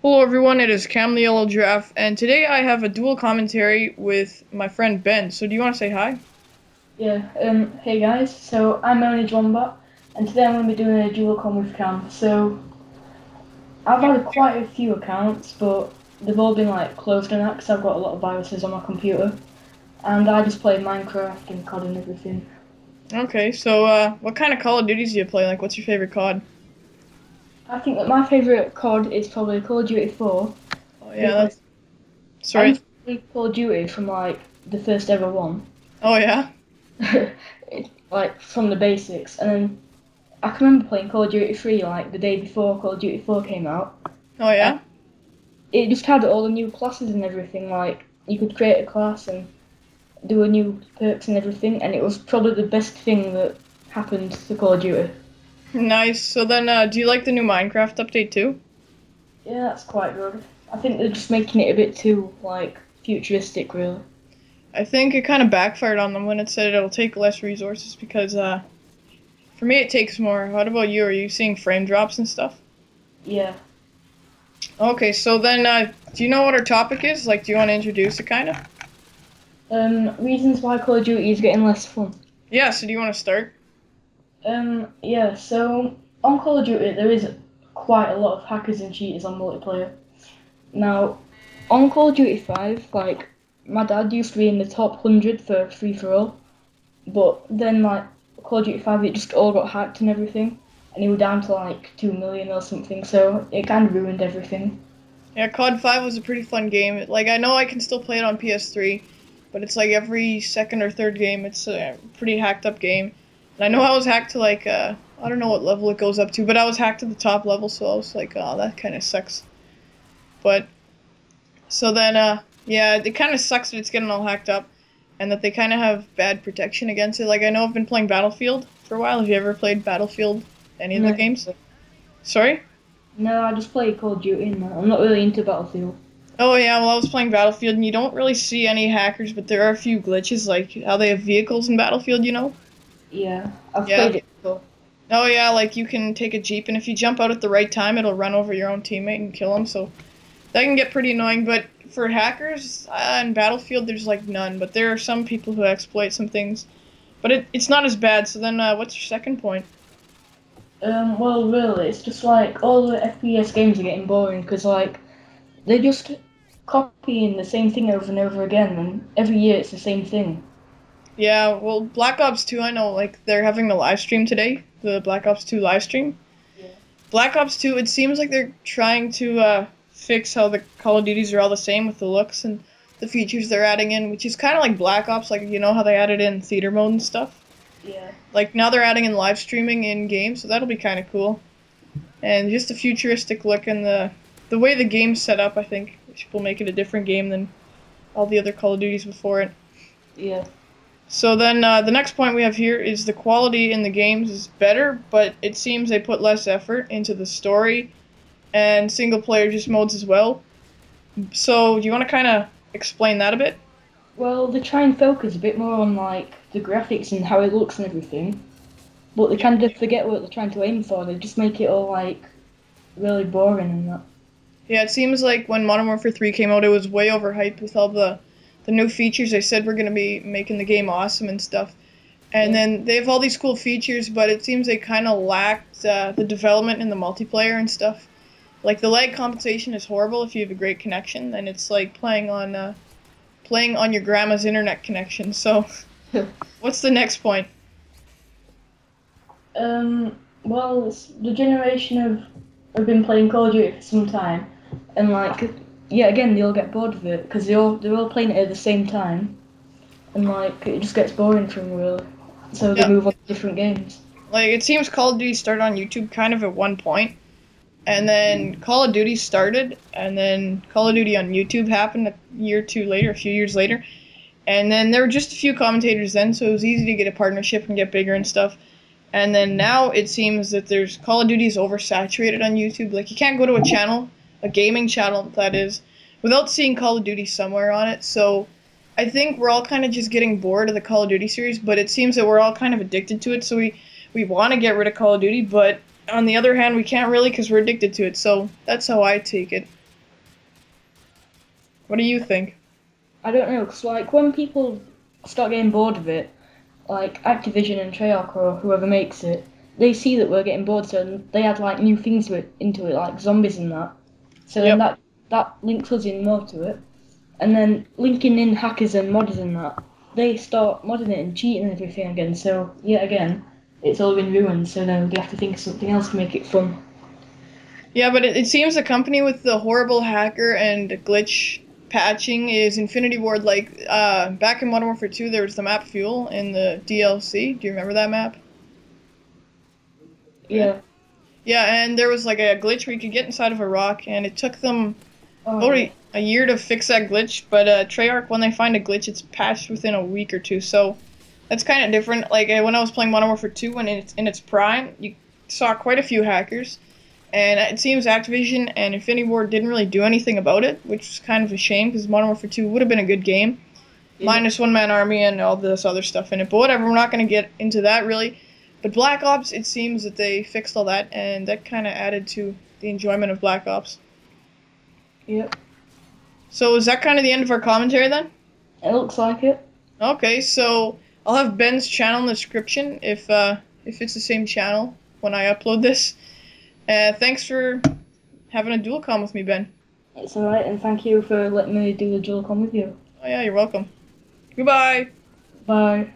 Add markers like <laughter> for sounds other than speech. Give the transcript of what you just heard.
Hello everyone, it is Cam the Yellow Giraffe, and today I have a dual commentary with my friend Ben. So do you want to say hi? Yeah, um, hey guys, so I'm Onage Wombat, and today I'm going to be doing a dual com with Cam. So, I've had quite a few accounts, but they've all been like closed and that because I've got a lot of viruses on my computer. And I just play Minecraft and COD and everything. Okay, so uh, what kind of Call of Duties do you play? Like, what's your favorite COD? I think that my favourite COD is probably Call of Duty 4. Oh yeah, that's... Sorry? Call of Duty from like the first ever one. Oh yeah? <laughs> Like from the basics, and then I can remember playing Call of Duty 3 like the day before Call of Duty 4 came out. Oh yeah? It just had all the new classes and everything. Like you could create a class and do a new perks and everything, and it was probably the best thing that happened to Call of Duty. Nice. So then, uh, do you like the new Minecraft update too? Yeah, that's quite good. I think they're just making it a bit too like futuristic, really. I think it kind of backfired on them when it said it'll take less resources because, uh, for me it takes more. What about you? Are you seeing frame drops and stuff? Yeah. Okay, so then, uh, do you know what our topic is? Like, do you want to introduce it, kind of? Um, reasons why Call of Duty is getting less fun. Yeah. So do you want to start? Um, yeah, so on Call of Duty there is quite a lot of hackers and cheaters on multiplayer. Now, on Call of Duty 5, like, my dad used to be in the top 100 for free for all, but then, like, Call of Duty 5, it just all got hacked and everything, and he was down to like 2 million or something, so it kind of ruined everything. Yeah, COD 5 was a pretty fun game. Like, I know I can still play it on PS3, but it's like every second or third game, it's a pretty hacked up game. And I know I was hacked to like, uh, I don't know what level it goes up to, but I was hacked to the top level, so I was like, oh, that kind of sucks. But, so then, uh, yeah, it kind of sucks that it's getting all hacked up, and that they kind of have bad protection against it. Like, I know I've been playing Battlefield for a while. Have you ever played Battlefield, any of the games? Sorry? No, I just play Call of Duty, and I'm not really into Battlefield. Oh yeah, well I was playing Battlefield and you don't really see any hackers, but there are a few glitches like how they have vehicles in Battlefield, you know? Yeah, I've Yeah. played it before. Oh yeah, like you can take a jeep and if you jump out at the right time, it'll run over your own teammate and kill him. So that can get pretty annoying. But for hackers uh, in Battlefield, there's like none. But there are some people who exploit some things. But it, it's not as bad. So then, uh, what's your second point? Um, well, really, it's just like all the FPS games are getting boring because like they're just copying the same thing over and over again, and every year it's the same thing. Yeah, well, Black Ops 2, I know, like, they're having a live stream today, the Black Ops 2 live stream. Yeah. Black Ops 2, it seems like they're trying to uh, fix how the Call of Duties are all the same with the looks and the features they're adding in, which is kind of like Black Ops, like, you know how they added in theater mode and stuff? Yeah. Like, now they're adding in live streaming in game, so that'll be kind of cool. And just a futuristic look and the, the way the game's set up, I think, which will make it a different game than all the other Call of Duties before it. Yeah. So then uh, the next point we have here is the quality in the games is better, but it seems they put less effort into the story and single player just modes as well. So do you want to kind of explain that a bit? Well, they try and focus a bit more on like the graphics and how it looks and everything, but they kind of forget what they're trying to aim for. They just make it all like really boring and that. Yeah, it seems like when Modern Warfare 3 came out, it was way overhyped with all the the new features they said we're going to be making the game awesome and stuff. And then they have all these cool features, but it seems they kind of lacked uh, the development in the multiplayer and stuff. Like the lag compensation is horrible if you have a great connection, and it's like playing on uh, playing on your grandma's internet connection. So, <laughs> <laughs> what's the next point? Um, well, it's the generation of I've been playing Call of Duty for some time, and like, yeah, again they all get bored of it because they all they're all playing it at the same time, and like it just gets boring for them really. So they Yeah. move on to different games. Like it seems Call of Duty started on YouTube kind of at one point. point, and then Call of Duty started, and then Call of Duty on YouTube happened a year or two later, a few years later, and then there were just a few commentators then, so it was easy to get a partnership and get bigger and stuff. And then now it seems that there's Call of Duty is oversaturated on YouTube. Like you can't go to a channel, a gaming channel that is, without seeing Call of Duty somewhere on it. So I think we're all kind of just getting bored of the Call of Duty series, but it seems that we're all kind of addicted to it. So we we want to get rid of Call of Duty, but on the other hand, we can't really because we're addicted to it. So that's how I take it. What do you think? I don't know, 'cause like when people start getting bored of it, like Activision and Treyarch or whoever makes it, they see that we're getting bored, so they add like new things to it into it, like zombies and that. So Yep. then that that links us in more to it, and then linking in hackers and modders and that, they start modding it and cheating and everything again. So yet again, it's all been ruined. So then we have to think of something else to make it fun. Yeah, but it, it seems the company with the horrible hacker and glitch patching is Infinity Ward. Like uh, back in Modern Warfare 2, there was the map Fuel in the DLC. Do you remember that map? Yeah. Yeah, and there was like a glitch where you could get inside of a rock, and it took them Oh, a year to fix that glitch, but uh, Treyarch, when they find a glitch, it's patched within a week or two. So that's kind of different. Like uh, when I was playing Modern Warfare 2, when it's in its prime, you saw quite a few hackers, and it seems Activision and Infinity Ward didn't really do anything about it, which is kind of a shame because Modern Warfare 2 would have been a good game, Yeah. minus one man army and all this other stuff in it. But whatever, we're not going to get into that really. But Black Ops, it seems that they fixed all that, and that kind of added to the enjoyment of Black Ops. Yep. So is that kind of the end of our commentary then? It looks like it. Okay, so I'll have Ben's channel in the description if uh, if it's the same channel when I upload this. Uh, thanks for having a dual com with me, Ben. It's alright, and thank you for letting me do the dual com with you. Oh yeah, you're welcome. Goodbye. Bye.